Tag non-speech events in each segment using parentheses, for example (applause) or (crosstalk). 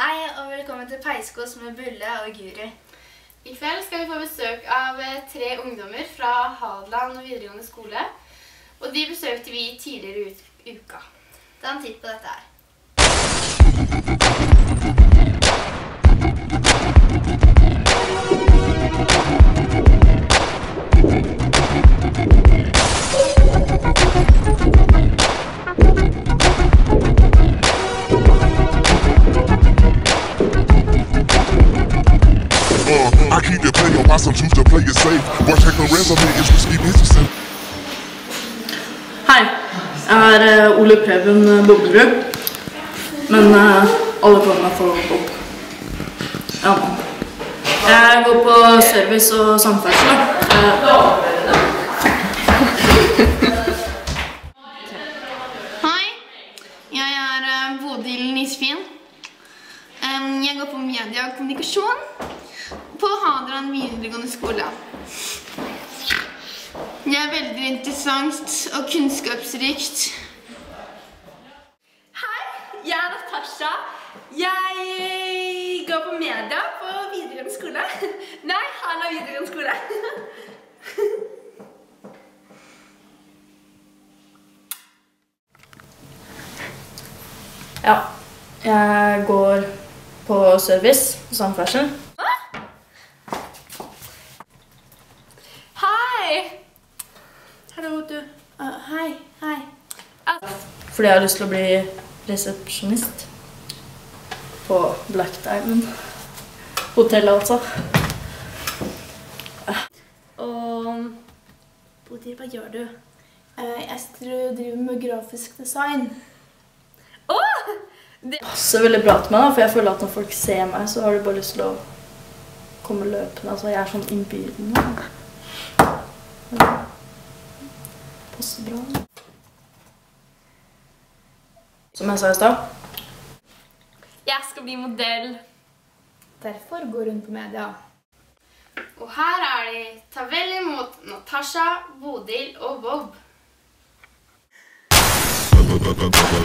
Hei og velkommen til Peiskos med Bulle og Guri. I kveld skal vi få besøk av eh, tre ungdommer fra Hadeland videregående skole. Og de besøkte vi tidligere i uka. Ta en titt på dette her. Uh, Hei, jeg er eh, Ole Preben eh, Boblerud. Men eh, alle kaller meg for Bob. Ja. Jeg går på service og samferdsel. Eh, (laughs) Hei, jeg er uh, Bodil Nisfin. Jeg går på media og kommunikasjon på Hadeland videregående skole. Det er veldig interessant og kunnskapsrikt. Hei, jeg er Natasha. Jeg går på media på videregående skole. (laughs) Nei, Hana videregående skole. (laughs) ja. Jeg går på service og samferdsel. Hei! Hallo, du. Uh, hei, hei. Fordi jeg har lyst til å bli resepsjonist. På Black Diamond. Hotell, altså. Og Bodil, hva gjør du? Eh, jeg driver med grafisk design. Det passer veldig bra til meg, da, for jeg føler at når folk ser meg, så har de bare lyst til å komme løpende. Altså, jeg er sånn innbydende. Passer bra. Som jeg sa i stad. Jeg skal bli modell. Derfor går hun på media. Og her er de. Ta vel imot Natasha, Bodil og Bob. Ja,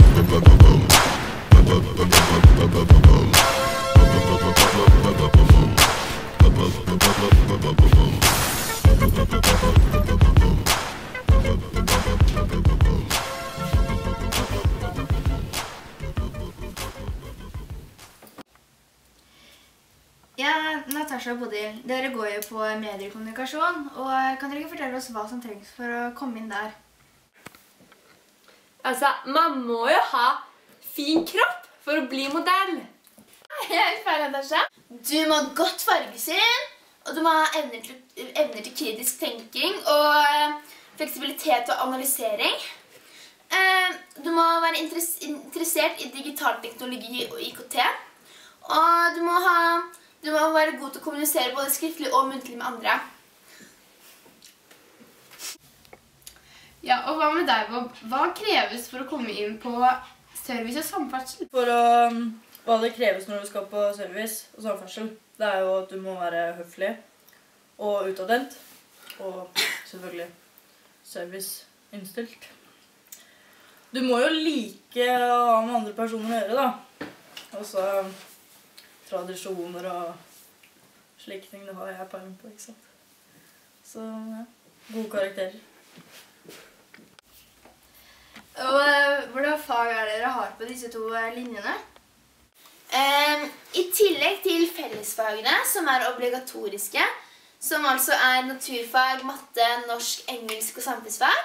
Og Bodil, dere går jo på mediekommunikasjon. og Kan dere ikke fortelle oss hva som trengs for å komme inn der? Altså, man må jo ha fin kropp for å bli modell. (laughs) Jeg er ferdig, Natasha. Du må ha godt fargesyn, og du må ha evner til, evner til kritisk tenking og eh, fleksibilitet og analysering. Eh, Du må være interessert i digital teknologi og IKT. Og du må, ha, du må være god til å kommunisere både skriftlig og muntlig med andre. Ja, og Hva med deg, Bob? Hva kreves for å komme inn på service og samferdsel? For å Hva det kreves når du skal på service og samferdsel, det er jo at du må være høflig og utadvendt. Og selvfølgelig serviceinnstilt. Du må jo like å ha med andre personer å gjøre, da. Altså tradisjoner og slike ting. Det har jeg peiling på, ikke sant. Så ja. Gode karakterer. Og eh, Hvordan fag er det dere har på disse to eh, linjene? Um, I tillegg til fellesfagene, som er obligatoriske, som altså er naturfag, matte, norsk, engelsk og samfunnsfag,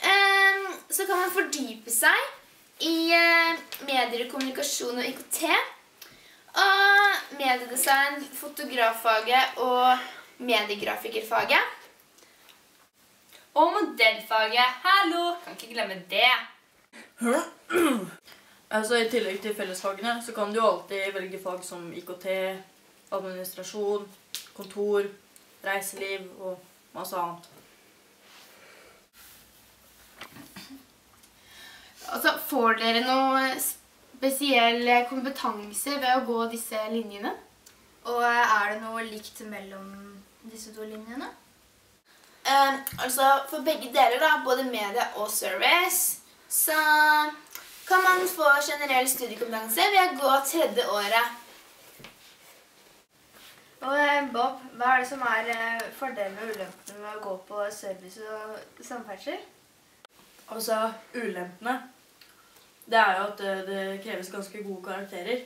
um, så kan man fordype seg i uh, medier, kommunikasjon og IKT, og mediedesign, fotograffaget og mediegrafikerfaget. Og modellfaget. Hallo! Kan ikke glemme det. (clears throat) Altså I tillegg til fellesfagene så kan du jo alltid velge fag som IKT, administrasjon, kontor, reiseliv og masse annet. Altså, får dere noe spesiell kompetanse ved å gå disse linjene? Og eh, er det noe likt mellom disse to linjene? Eh, altså, for begge deler, da, både media og service, så kan man få generell studiekompetanse ved å gå tredje året. Og eh, Bob, hva er det som er fordelen fordelene og ulempene med å gå på service og samferdsel? Altså, ulempene Det er jo at det, det kreves ganske gode karakterer.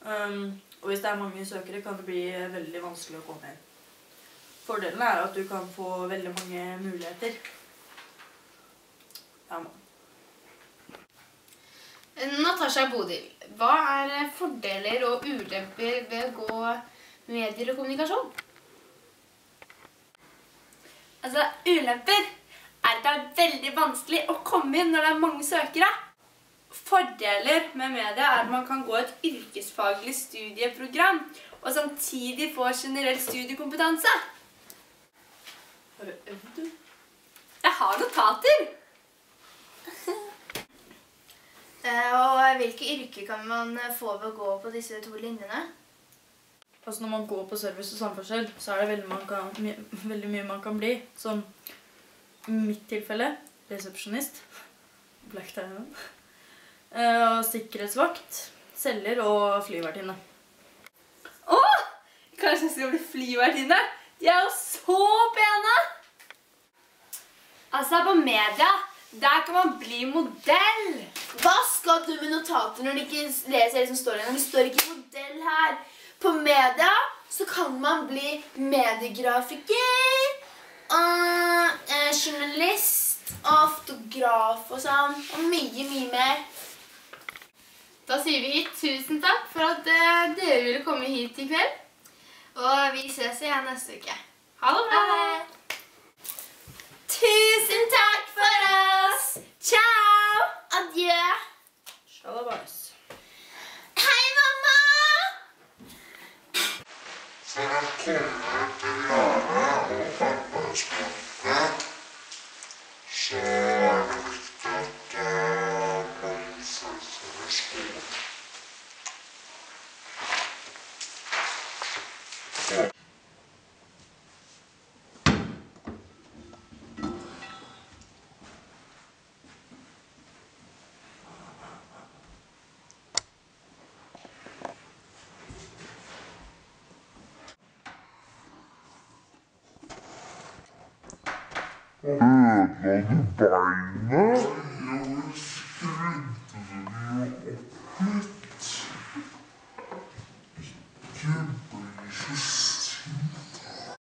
Um, og hvis det er mange søkere, kan det bli veldig vanskelig å komme inn. Fordelen er at du kan få veldig mange muligheter. Ja, man. Natasha Bodil, hva er fordeler og ulemper ved å gå medier og kommunikasjon? Altså, ulemper er at det er veldig vanskelig å komme inn når det er mange søkere. Fordeler med media er at man kan gå et yrkesfaglig studieprogram og samtidig få generell studiekompetanse. Har du øvd, du? Jeg har notater! (laughs) Eh, og hvilke yrker kan man eh, få ved å gå på disse to linjene? Altså Når man går på service og samferdsel, så er det veldig, man kan, my, (laughs) veldig mye man kan bli. Som i mitt tilfelle resepsjonist. Black Diamond. Eh, sikkerhetsvakt, selger og flyvertinne. Å! Kanskje jeg skal bli flyvertinne? De er jo så pene! Altså, på media, der kan man bli modell. Hva skal du med notater når du ikke leser det som står igjen? Det står ikke modell her. På media så kan man bli mediegrafiker, og, eh, journalist og fotograf og sånn. Og mye, mye mer. Da sier vi tusen takk for at eh, dere ville komme hit i kveld. Og vi ses igjen neste uke. Ha det bra! Tusen takk for oss! Ciao! Adjø. Shalabais. Hei, mamma! For å komme til lære og arbeidsmarked, Ødela du beinet? Jo, jeg